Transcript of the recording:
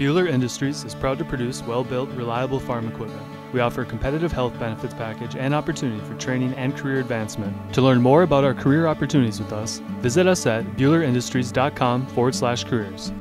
Buhler Industries is proud to produce well built, reliable farm equipment. We offer a competitive health benefits package and opportunity for training and career advancement. To learn more about our career opportunities with us, visit us at BuhlerIndustries.com forward slash careers.